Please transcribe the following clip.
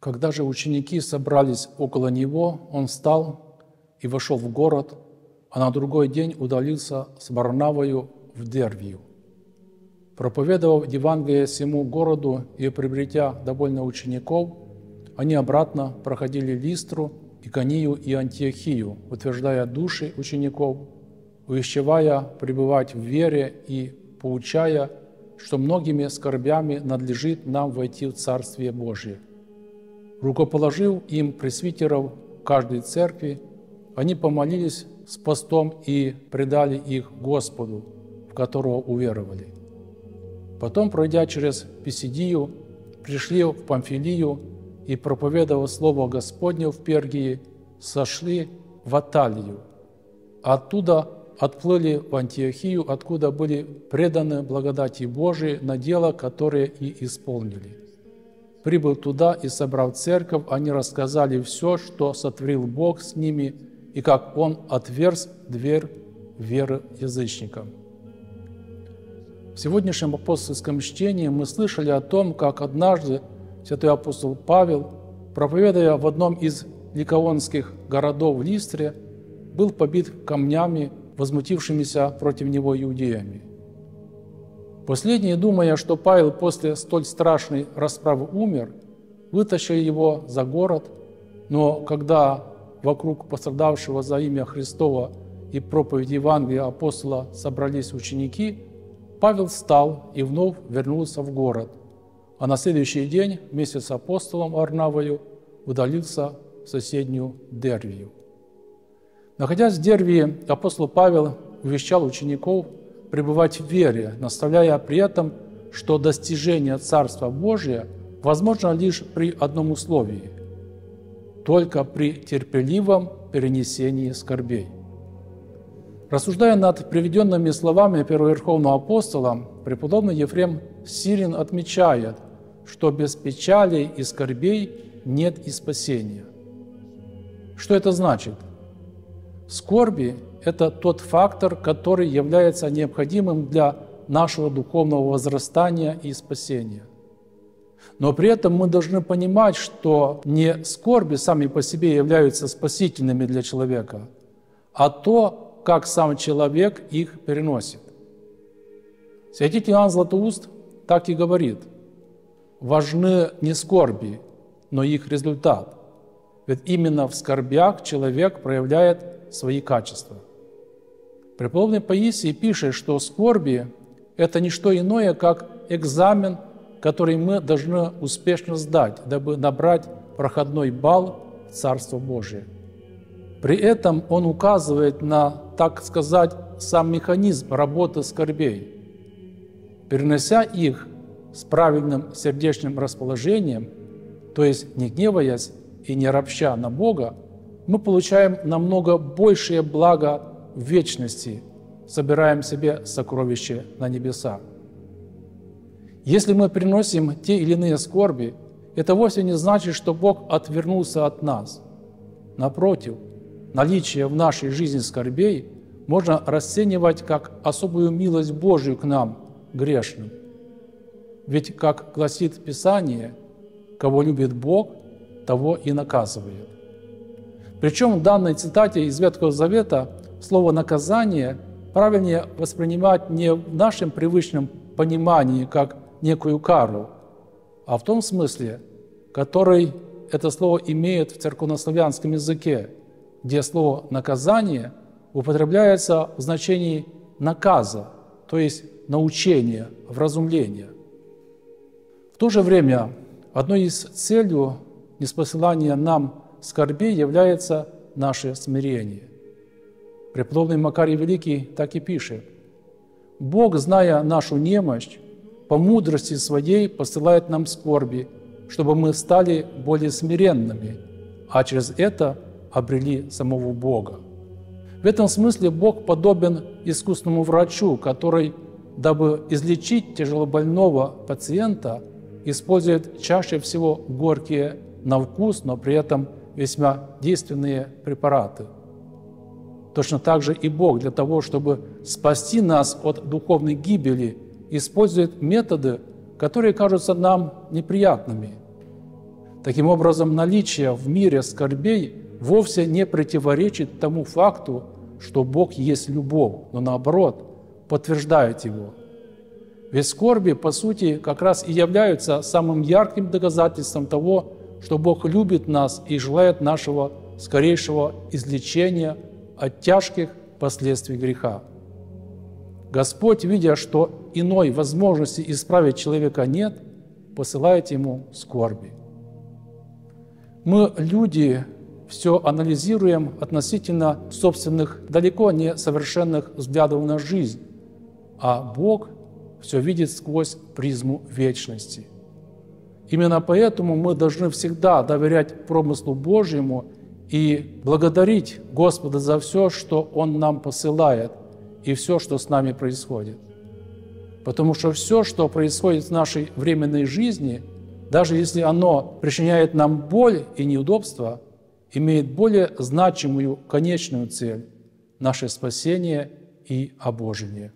Когда же ученики собрались около него, он встал и вошел в город, а на другой день удалился с Барнавою в Дервию. Проповедовав Евангелие всему городу и приобретя довольно учеников, они обратно проходили Листру, Иконию и Антиохию, утверждая души учеников, увещевая пребывать в вере и поучая, что многими скорбями надлежит нам войти в Царствие Божие. Рукоположив им пресвитеров каждой церкви, они помолились с постом и предали их Господу, в которого уверовали. Потом, пройдя через Писидию, пришли в Памфилию и, проповедовав Слово Господне в Пергии, сошли в Аталию. Оттуда отплыли в Антиохию, откуда были преданы благодати Божией на дело, которое и исполнили. Прибыл туда и собрав церковь, они рассказали все, что сотворил Бог с ними, и как Он отверз дверь веры язычникам. В сегодняшнем апостольском чтении мы слышали о том, как однажды святой апостол Павел, проповедуя в одном из ликаонских городов Листре, был побит камнями, возмутившимися против него иудеями. Последние, думая, что Павел после столь страшной расправы умер, вытащили его за город, но когда вокруг пострадавшего за имя Христова и проповедь Евангелия апостола собрались ученики, Павел встал и вновь вернулся в город, а на следующий день вместе с апостолом Арнавою удалился в соседнюю Дервию. Находясь в Дервии, апостол Павел увещал учеников пребывать в вере, наставляя при этом, что достижение Царства Божия возможно лишь при одном условии – только при терпеливом перенесении скорбей. Рассуждая над приведенными словами первоверховного апостола, преподобный Ефрем Сирин отмечает, что без печали и скорбей нет и спасения. Что это значит? Скорби – это тот фактор, который является необходимым для нашего духовного возрастания и спасения. Но при этом мы должны понимать, что не скорби сами по себе являются спасительными для человека, а то, как сам человек их переносит. Святитель Иоанн Златоуст так и говорит – важны не скорби, но их результат. Ведь именно в скорбях человек проявляет свои качества. Преподобный Паисий пишет, что скорби – это не что иное, как экзамен, который мы должны успешно сдать, дабы набрать проходной балл в Царство Божие. При этом он указывает на, так сказать, сам механизм работы скорбей. Перенося их с правильным сердечным расположением, то есть не гневаясь и не ропща на Бога, мы получаем намного большее благо в вечности, собираем себе сокровища на небесах. Если мы приносим те или иные скорби, это вовсе не значит, что Бог отвернулся от нас. Напротив, наличие в нашей жизни скорбей можно расценивать как особую милость Божию к нам, грешным. Ведь, как гласит Писание, кого любит Бог, того и наказывает. Причем в данной цитате из Ветхого Завета слово «наказание» правильнее воспринимать не в нашем привычном понимании, как некую кару, а в том смысле, который это слово имеет в церковнославянском языке, где слово «наказание» употребляется в значении наказа, то есть научения, вразумления. В то же время одной из целью неспосылания нам скорбей является наше смирение. Преподобный Макарий Великий так и пишет. «Бог, зная нашу немощь, по мудрости своей посылает нам скорби, чтобы мы стали более смиренными, а через это обрели самого Бога. В этом смысле Бог подобен искусному врачу, который, дабы излечить тяжелобольного пациента – использует чаще всего горькие на вкус, но при этом весьма действенные препараты. Точно так же и Бог для того, чтобы спасти нас от духовной гибели, использует методы, которые кажутся нам неприятными. Таким образом, наличие в мире скорбей вовсе не противоречит тому факту, что Бог есть любовь, но наоборот, подтверждает его. Ведь скорби, по сути, как раз и являются самым ярким доказательством того, что Бог любит нас и желает нашего скорейшего излечения от тяжких последствий греха. Господь, видя, что иной возможности исправить человека нет, посылает ему скорби. Мы, люди, все анализируем относительно собственных, далеко не совершенных взглядов на жизнь, а Бог все видит сквозь призму вечности. Именно поэтому мы должны всегда доверять промыслу Божьему и благодарить Господа за все, что Он нам посылает, и все, что с нами происходит. Потому что все, что происходит в нашей временной жизни, даже если оно причиняет нам боль и неудобства, имеет более значимую конечную цель – наше спасение и обожение.